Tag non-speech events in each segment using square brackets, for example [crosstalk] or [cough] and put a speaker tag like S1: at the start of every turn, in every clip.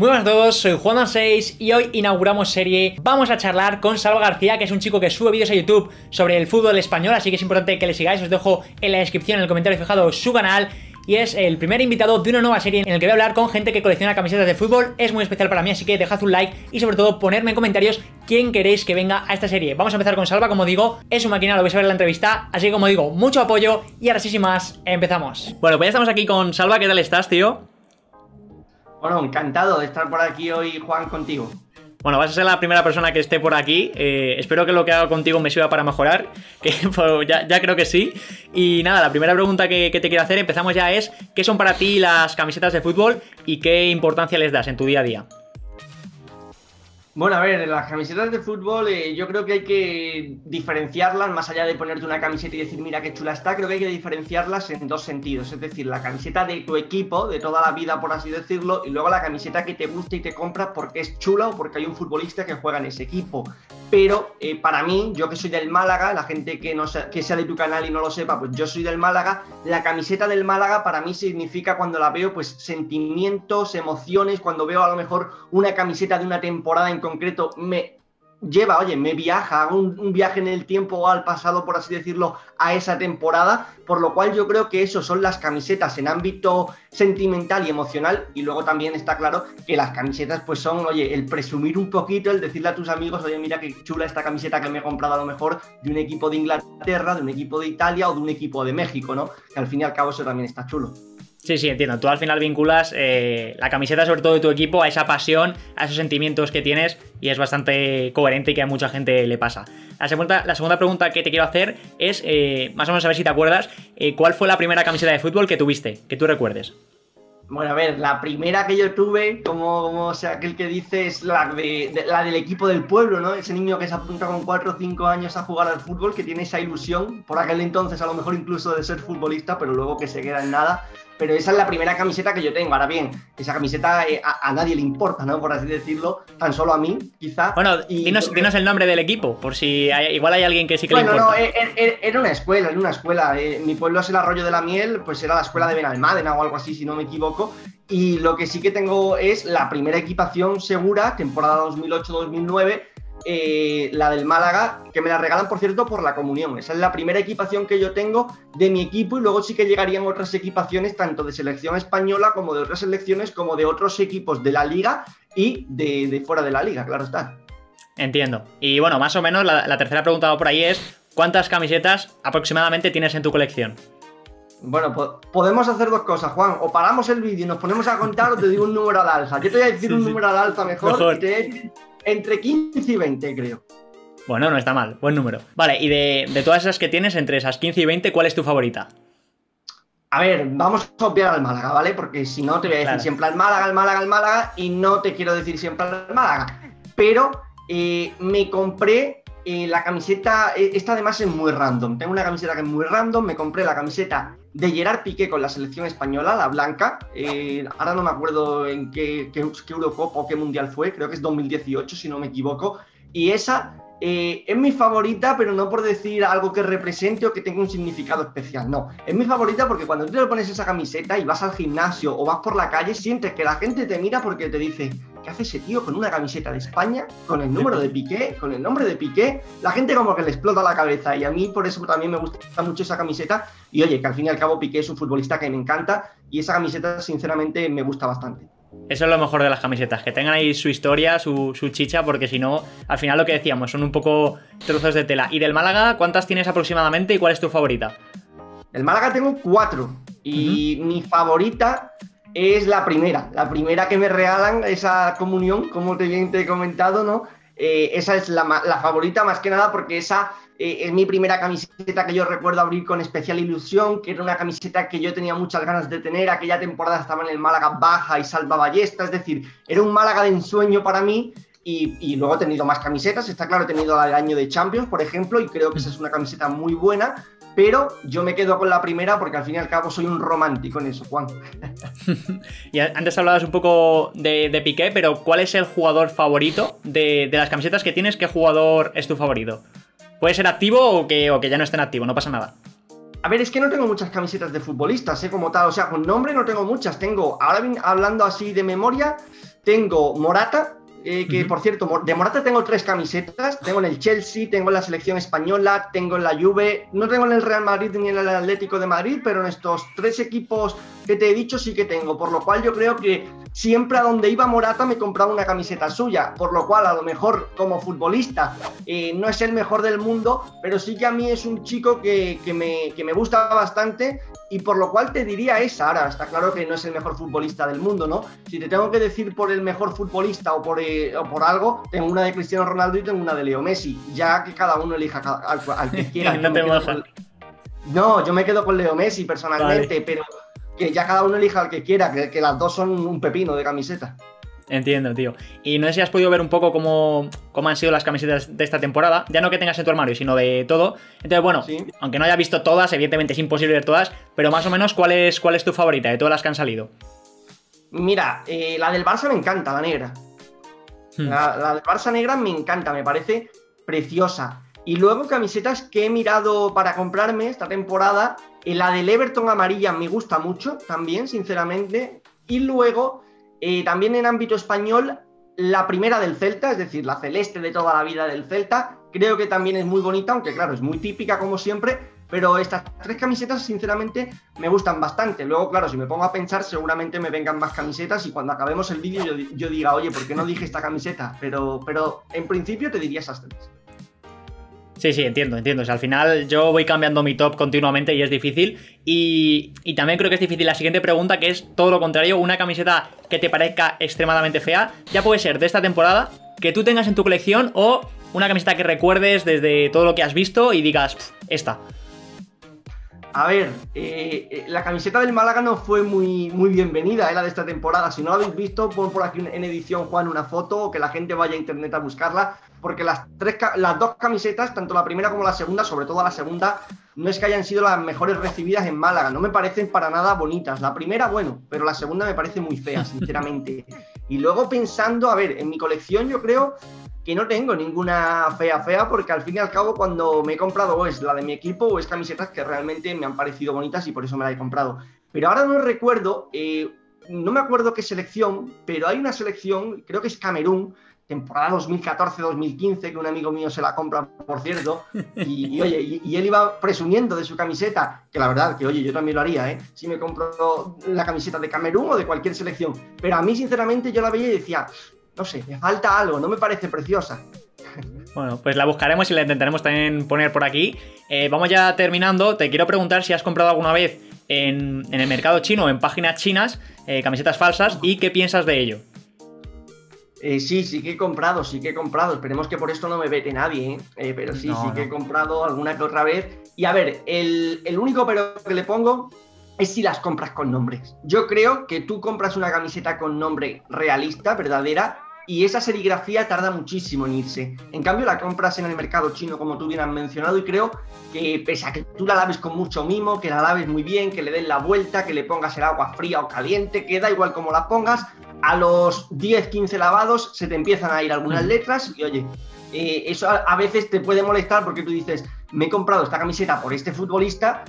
S1: Muy buenas a todos, soy Juan6 y hoy inauguramos serie. Vamos a charlar con Salva García, que es un chico que sube vídeos a YouTube sobre el fútbol español, así que es importante que le sigáis. Os dejo en la descripción, en el comentario fijado, su canal. Y es el primer invitado de una nueva serie en el que voy a hablar con gente que colecciona camisetas de fútbol. Es muy especial para mí, así que dejad un like y sobre todo ponerme en comentarios quién queréis que venga a esta serie. Vamos a empezar con Salva, como digo, es un máquina, lo vais a ver en la entrevista. Así que como digo, mucho apoyo y ahora sí sin más, empezamos. Bueno, pues ya estamos aquí con Salva, ¿qué tal estás, tío?
S2: Bueno, encantado de estar por aquí hoy, Juan, contigo.
S1: Bueno, vas a ser la primera persona que esté por aquí. Eh, espero que lo que haga contigo me sirva para mejorar. [laughs] Que pues, ya, creo que sí. Y nada, la primera pregunta que, que, te quiero hacer, empezamos ya, es ¿qué son para ti las camisetas de fútbol y qué importancia les das en tu día a día?
S2: Bueno, a ver, las camisetas de fútbol eh, yo creo que hay que diferenciarlas, más allá de ponerte una camiseta y decir, mira qué chula está, creo que hay que diferenciarlas en dos sentidos. Es decir, la camiseta de tu equipo, de toda la vida, por así decirlo, y luego la camiseta que te gusta y te compras porque es chula o porque hay un futbolista que juega en ese equipo. Pero eh, para mí, yo que soy del Málaga, la gente que, no que sea de tu canal y no lo sepa, pues yo soy del Málaga, la camiseta del Málaga para mí significa cuando la veo, pues sentimientos, emociones, cuando veo a lo mejor una camiseta de una temporada en concreto me lleva, oye, me viaja, hago un, viaje en el tiempo al pasado, por así decirlo, a esa temporada, por lo cual yo creo que eso son las camisetas en ámbito sentimental y emocional, y luego también está claro que las camisetas pues son, oye, el presumir un poquito, el decirle a tus amigos, oye, mira qué chula esta camiseta que me he comprado a lo mejor de un equipo de Inglaterra, de un equipo de Italia o de un equipo de México, ¿no? Que al fin y al cabo eso también está chulo.
S1: Sí, sí, entiendo. Tú al final vinculas eh, la camiseta, sobre todo de tu equipo, a esa pasión, a esos sentimientos que tienes y es bastante coherente y que a mucha gente le pasa. La segunda, la segunda pregunta que te quiero hacer es, eh, más o menos a ver si te acuerdas, eh, ¿cuál fue la primera camiseta de fútbol que tuviste, que tú recuerdes?
S2: Bueno, a ver, la primera que yo tuve, como, sea aquel que dice, es la, de, la del equipo del pueblo, ¿no? Ese niño que se apunta con 4 o 5 años a jugar al fútbol, que tiene esa ilusión, por aquel entonces a lo mejor incluso de ser futbolista, pero luego que se queda en nada pero esa es la primera camiseta que yo tengo. Ahora bien, esa camiseta eh, a, nadie le importa, ¿no? Por así decirlo, tan solo a mí, quizá.
S1: Bueno, y, dinos, el nombre del equipo, por si igual hay alguien que sí que le importa.
S2: Bueno, no, eh, eh, era una escuela, era una escuela. mi pueblo es el Arroyo de la Miel, pues era la escuela de Benalmádena o algo así, si no me equivoco. Y lo que sí que tengo es la primera equipación segura, temporada 2008-2009, eh, la del Málaga, que me la regalan, por cierto, por la comunión. Esa es la primera equipación que yo tengo de mi equipo y luego sí que llegarían otras equipaciones, tanto de selección española como de otras selecciones, como de otros equipos de la liga y de, fuera de la liga, claro está.
S1: Entiendo. Y bueno, más o menos la, tercera pregunta por ahí es, ¿cuántas camisetas aproximadamente tienes en tu colección?
S2: Bueno, podemos hacer dos cosas, Juan. O paramos el vídeo y nos ponemos a contar o te digo un número al alza. Yo te voy a decir un número al alza mejor, entre 15 y 20, creo.
S1: Bueno, no está mal, buen número. Vale, y de, todas esas que tienes, entre esas 15 y 20, ¿cuál es tu favorita?
S2: A ver, vamos a obviar al Málaga, ¿vale? Porque si no, te voy a decir siempre al Málaga, al Málaga, al Málaga, y no te quiero decir siempre al Málaga. Pero eh, me compré eh, la camiseta, eh, esta además es muy random. Tengo una camiseta que es muy random, me compré la camiseta de Gerard Piqué con la selección española, la blanca. Eh, ahora no me acuerdo en qué, qué, Eurocopa o qué Mundial fue, creo que es 2018, si no me equivoco. Y esa eh, es mi favorita, pero no por decir algo que represente o que tenga un significado especial, no. Es mi favorita porque cuando tú te pones esa camiseta y vas al gimnasio o vas por la calle, sientes que la gente te mira porque te dice, ¿qué hace ese tío con una camiseta de España, con el número de Piqué, con el nombre de Piqué? La gente como que le explota la cabeza y a mí por eso también me gusta mucho esa camiseta y oye, que al fin y al cabo Piqué es un futbolista que me encanta y esa camiseta sinceramente me gusta bastante.
S1: Eso es lo mejor de las camisetas, que tengan ahí su historia, su, chicha, porque si no, al final lo que decíamos, son un poco trozos de tela. ¿Y del Málaga, cuántas tienes aproximadamente y cuál es tu favorita?
S2: El Málaga tengo cuatro y mi favorita es la primera, la primera que me regalan, esa comunión, como te bien te he comentado, ¿no? Eh, esa es la, favorita más que nada porque esa eh, es mi primera camiseta que yo recuerdo abrir con especial ilusión, que era una camiseta que yo tenía muchas ganas de tener, aquella temporada estaba en el Málaga baja y salva ballesta, es decir, era un Málaga de ensueño para mí y, luego he tenido más camisetas, está claro, he tenido del año de Champions, por ejemplo, y creo que esa es una camiseta muy buena, pero yo me quedo con la primera porque al fin y al cabo soy un romántico en eso, Juan. [laughs]
S1: y antes hablabas un poco de, Piqué, pero ¿cuál es el jugador favorito de, las camisetas que tienes? ¿Qué jugador es tu favorito? Puede ser activo o que, o que ya no esté en activo, no pasa nada.
S2: a ver, es que no tengo muchas camisetas de futbolistas, ¿eh? Como tal, o sea, con nombre no tengo muchas. Tengo, ahora hablando así de memoria, tengo Morata, eh, que por cierto, de Morata tengo tres camisetas. Tengo en el Chelsea, tengo en la selección española, tengo en la Juve. No tengo en el Real Madrid ni en el Atlético de Madrid, pero en estos tres equipos que te he dicho sí que tengo. Por lo cual yo creo que siempre a donde iba Morata me compraba una camiseta suya. Por lo cual a lo mejor como futbolista eh, no es el mejor del mundo, pero sí que a mí es un chico que, me, que me gusta bastante y por lo cual te diría esa. Ahora, está claro que no es el mejor futbolista del mundo, ¿no? Si te tengo que decir por el mejor futbolista o por, eh, por algo, tengo una de Cristiano Ronaldo y tengo una de Leo Messi, ya que cada uno elija al, que quiera. [laughs] no, yo me quedo con Leo Messi personalmente, pero que ya cada uno elija al que quiera, que, que las dos son un pepino de camiseta.
S1: Entiendo, tío. Y no sé si has podido ver un poco cómo, cómo, han sido las camisetas de esta temporada. Ya no que tengas en tu armario, sino de todo. Entonces, bueno, aunque no haya visto todas, evidentemente es imposible ver todas, pero más o menos, ¿cuál es, cuál es tu favorita de todas las que han salido?
S2: Mira, eh, la del Barça me encanta, la negra. Hmm. La, del Barça negra me encanta, me parece preciosa. Y luego camisetas que he mirado para comprarme esta temporada, eh, la del Everton amarilla me gusta mucho también, sinceramente. Y luego eh, también en ámbito español, la primera del Celta, es decir, la celeste de toda la vida del Celta, creo que también es muy bonita, aunque claro, es muy típica como siempre, pero estas tres camisetas sinceramente me gustan bastante. Luego, claro, si me pongo a pensar, seguramente me vengan más camisetas y cuando acabemos el vídeo yo, diga, oye, ¿por qué no dije esta camiseta? Pero, pero en principio te diría esas tres.
S1: Sí, sí, entiendo, entiendo. O sea, al final yo voy cambiando mi top continuamente y es difícil. Y, también creo que es difícil la siguiente pregunta, que es todo lo contrario, una camiseta que te parezca extremadamente fea. Ya puede ser de esta temporada, que tú tengas en tu colección o una camiseta que recuerdes desde todo lo que has visto y digas, esta.
S2: A ver, eh, eh, la camiseta del Málaga no fue muy, muy bienvenida, eh, la de esta temporada. Si no la habéis visto, pon por aquí en edición, Juan, una foto o que la gente vaya a internet a buscarla porque las, tres, las dos camisetas, tanto la primera como la segunda, sobre todo la segunda, no es que hayan sido las mejores recibidas en Málaga, no me parecen para nada bonitas. La primera, bueno, pero la segunda me parece muy fea, sinceramente. y luego pensando, a ver, en mi colección yo creo que no tengo ninguna fea fea, porque al fin y al cabo cuando me he comprado o es la de mi equipo o es camisetas que realmente me han parecido bonitas y por eso me la he comprado. Pero ahora no recuerdo, eh, no me acuerdo qué selección, pero hay una selección, creo que es Camerún, temporada 2014-2015, que un amigo mío se la compra, por cierto, y, oye, y, él iba presumiendo de su camiseta, que la verdad, que oye, yo también lo haría, ¿eh? Si me compro la camiseta de Camerún o de cualquier selección, pero a mí, sinceramente, yo la veía y decía, no sé, me falta algo, no me parece preciosa.
S1: Bueno, pues la buscaremos y la intentaremos también poner por aquí. Eh, vamos ya terminando. Te quiero preguntar si has comprado alguna vez en, el mercado chino o en páginas chinas eh, camisetas falsas y qué piensas de ello.
S2: Eh, sí, sí que he comprado, sí que he comprado. Esperemos que por esto no me vete nadie, ¿eh? Eh, pero sí, sí que he comprado alguna que otra vez. Y a ver, el, el, único pero que le pongo es si las compras con nombres. Yo creo que tú compras una camiseta con nombre realista, verdadera, y esa serigrafía tarda muchísimo en irse. En cambio, la compras en el mercado chino, como tú bien has mencionado, y creo que pese a que tú la laves con mucho mimo, que la laves muy bien, que le des la vuelta, que le pongas el agua fría o caliente, que da igual como la pongas, a los 10, 15 lavados se te empiezan a ir algunas letras y oye, eh, eso a, veces te puede molestar porque tú dices, me he comprado esta camiseta por este futbolista,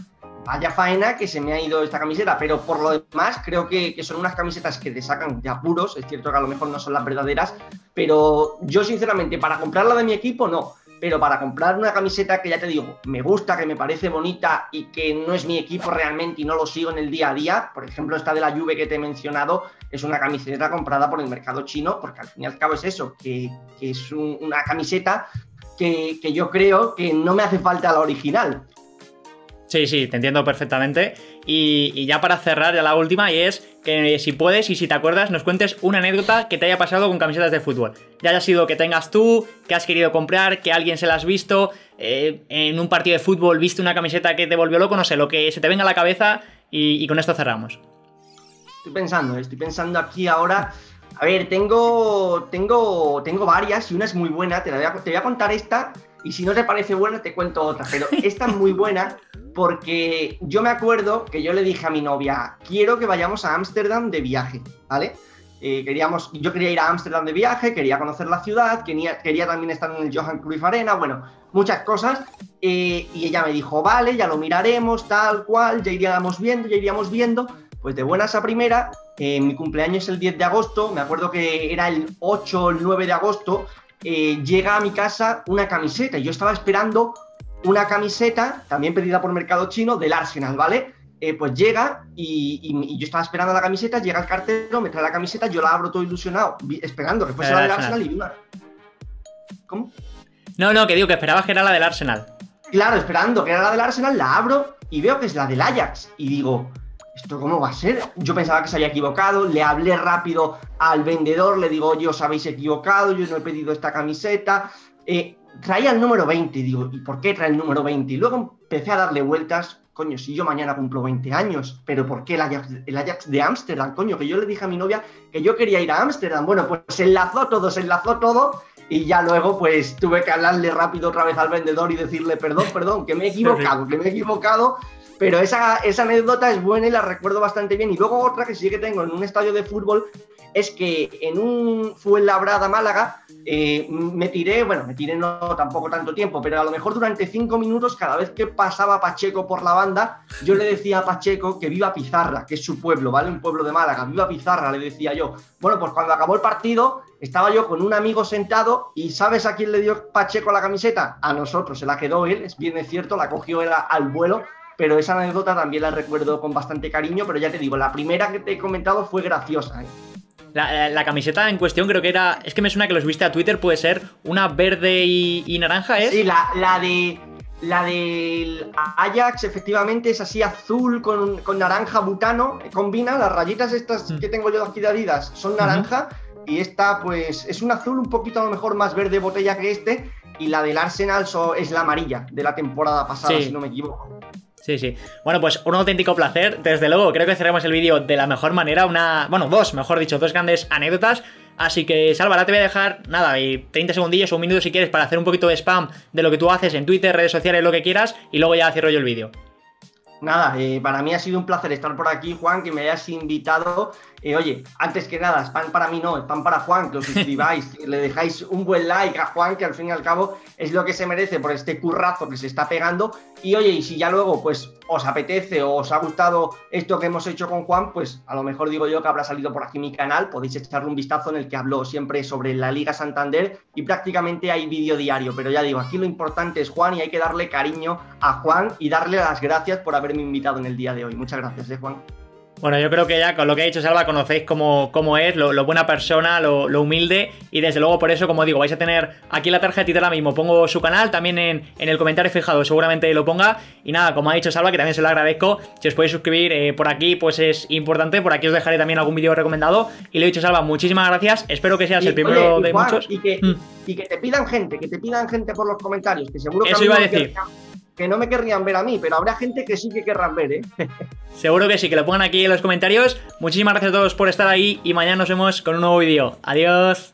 S2: vaya faena que se me ha ido esta camiseta, pero por lo demás creo que, son unas camisetas que te sacan de apuros, es cierto que a lo mejor no son las verdaderas, pero yo sinceramente para comprarla de mi equipo no, pero para comprar una camiseta que ya te digo, me gusta, que me parece bonita y que no es mi equipo realmente y no lo sigo en el día a día, por ejemplo esta de la Juve que te he mencionado, es una camiseta comprada por el mercado chino, porque al fin y al cabo es eso, que, es una camiseta que, que yo creo que no me hace falta la original.
S1: Sí, sí, te entiendo perfectamente. Y, ya para cerrar, ya la última, y es que si puedes y si te acuerdas, nos cuentes una anécdota que te haya pasado con camisetas de fútbol. Ya haya sido que tengas tú, que has querido comprar, que alguien se la has visto, eh, en un partido de fútbol viste una camiseta que te volvió loco, no sé, lo que se te venga a la cabeza y, con esto cerramos.
S2: Estoy pensando, estoy pensando aquí ahora. A ver, tengo, tengo, tengo varias y una es muy buena. Te, te voy a contar esta y si no te parece buena te cuento otra. Pero esta es muy buena [laughs] porque yo me acuerdo que yo le dije a mi novia, quiero que vayamos a Ámsterdam de viaje, ¿vale? Eh, queríamos, yo quería ir a Ámsterdam de viaje, quería conocer la ciudad, quería, quería también estar en el Johan Cruyff Arena, bueno, muchas cosas. eh, y ella me dijo, vale, ya lo miraremos, tal cual, ya iríamos viendo, ya iríamos viendo. Pues de buenas a primera, eh, mi cumpleaños es el 10 de agosto, me acuerdo que era el 8 o el 9 de agosto, llega a mi casa una camiseta y yo estaba esperando una camiseta, también pedida por Mercado Chino, del Arsenal, ¿vale? Eh, pues llega y, yo estaba esperando la camiseta, llega el cartero, me trae la camiseta, yo la abro todo ilusionado, esperando que fuese la, del Arsenal, y una...
S1: ¿Cómo? No, no, que digo que esperabas que era la del Arsenal.
S2: Claro, esperando que era la del Arsenal, la abro y veo que es la del Ajax. Y digo, ¿esto cómo va a ser? Yo pensaba que se había equivocado, le hablé rápido al vendedor, le digo, oye, os habéis equivocado, yo no he pedido esta camiseta. Eh, traía el número 20 y digo, ¿y por qué trae el número 20? Y luego empecé a darle vueltas, coño, si yo mañana cumplo 20 años, pero ¿por qué el Ajax, de Ámsterdam? Coño, que yo le dije a mi novia que yo quería ir a Ámsterdam. Bueno, pues se enlazó todo, se enlazó todo y ya luego pues tuve que hablarle rápido otra vez al vendedor y decirle, perdón, perdón, que me he equivocado, que me he equivocado. Pero esa, esa anécdota es buena y la recuerdo bastante bien. Y luego otra que sí que tengo en un estadio de fútbol es que en un Fuenlabrada Málaga eh, me tiré, bueno, me tiré no tampoco tanto tiempo, pero a lo mejor durante cinco minutos, cada vez que pasaba Pacheco por la banda, yo le decía a Pacheco que viva Pizarra, que es su pueblo, ¿vale? Un pueblo de Málaga, viva Pizarra, le decía yo. Bueno, pues cuando acabó el partido, estaba yo con un amigo sentado y ¿sabes a quién le dio Pacheco la camiseta? A nosotros, se la quedó él, es bien cierto, la cogió era al vuelo pero esa anécdota también la recuerdo con bastante cariño, pero ya te digo, la primera que te he comentado fue graciosa. ¿eh?
S1: La, camiseta en cuestión creo que era. Es que me suena que los viste a Twitter, puede ser una verde y, naranja, ¿es?
S2: Sí, la, la de. La del Ajax, efectivamente, es así azul con, naranja butano. Combina las rayitas estas mm. que tengo yo aquí de Adidas, son naranja. Y esta, pues, es un azul un poquito a lo mejor más verde botella que este. Y la del Arsenal es la amarilla de la temporada pasada, si no me equivoco.
S1: Sí, sí. Bueno, pues un auténtico placer. Desde luego, creo que cerremos el vídeo de la mejor manera. Una. Bueno, dos, mejor dicho, dos grandes anécdotas. Así que, Salva, ahora te voy a dejar, nada, 30 segundillos o un minuto si quieres para hacer un poquito de spam de lo que tú haces en Twitter, redes sociales, lo que quieras, y luego ya cierro yo el vídeo.
S2: Nada, para mí ha sido un placer estar por aquí, Juan, que me hayas invitado. Eh, oye, antes que nada, spam para mí no, spam para Juan, que os [laughs] suscribáis, le dejáis un buen like a Juan, que al fin y al cabo es lo que se merece por este currazo que se está pegando. Y oye, y si ya luego pues os apetece o os ha gustado esto que hemos hecho con Juan, pues a lo mejor digo yo que habrá salido por aquí mi canal, podéis echarle un vistazo en el que hablo siempre sobre la Liga Santander y prácticamente hay vídeo diario. Pero ya digo, aquí lo importante es Juan y hay que darle cariño a Juan y darle las gracias por haberme invitado en el día de hoy. Muchas gracias, ¿eh, Juan.
S1: Bueno, yo creo que ya con lo que ha dicho Salva conocéis cómo, cómo es, lo, buena persona, lo, humilde. Y desde luego por eso, como digo, vais a tener aquí la tarjetita ahora mismo, pongo su canal, también en, el comentario fijado seguramente lo ponga. Y nada, como ha dicho Salva, que también se lo agradezco, si os podéis suscribir eh, por aquí pues es importante, por aquí os dejaré también algún vídeo recomendado. Y lo he dicho Salva, muchísimas gracias, espero que seas el primero de muchos.
S2: Y que, mm. y que te pidan gente, que te pidan gente por los comentarios, que seguro que...
S1: Eso iba a decir
S2: que no me querrían ver a mí, pero habrá gente que sí que querrán ver, ¿eh? [laughs]
S1: Seguro que sí, que lo pongan aquí en los comentarios. Muchísimas gracias a todos por estar ahí y mañana nos vemos con un nuevo vídeo. Adiós.